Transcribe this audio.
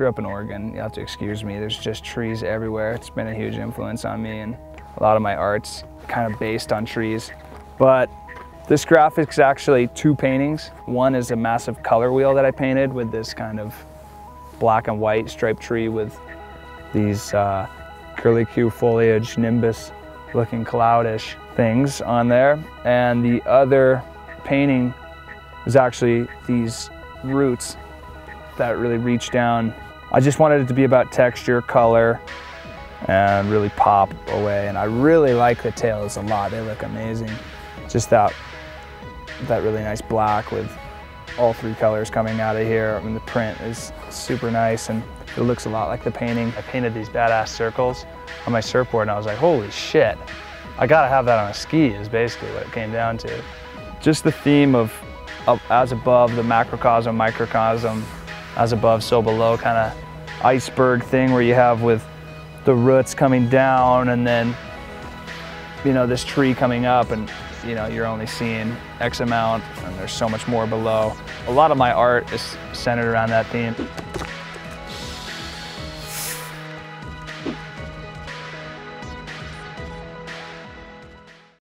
grew up in Oregon. You have to excuse me. There's just trees everywhere. It's been a huge influence on me and a lot of my art's kind of based on trees. But this graphic's actually two paintings. One is a massive color wheel that I painted with this kind of black and white striped tree with these uh, curlicue foliage, nimbus looking cloudish things on there. And the other painting is actually these roots that really reach down. I just wanted it to be about texture, color, and really pop away. And I really like the tails a lot. They look amazing. Just that, that really nice black with all three colors coming out of here. I mean, the print is super nice and it looks a lot like the painting. I painted these badass circles on my surfboard and I was like, holy shit, I gotta have that on a ski is basically what it came down to. Just the theme of, of as above, the macrocosm, microcosm, as above, so below kind of iceberg thing where you have with the roots coming down and then, you know, this tree coming up and, you know, you're only seeing X amount and there's so much more below. A lot of my art is centered around that theme.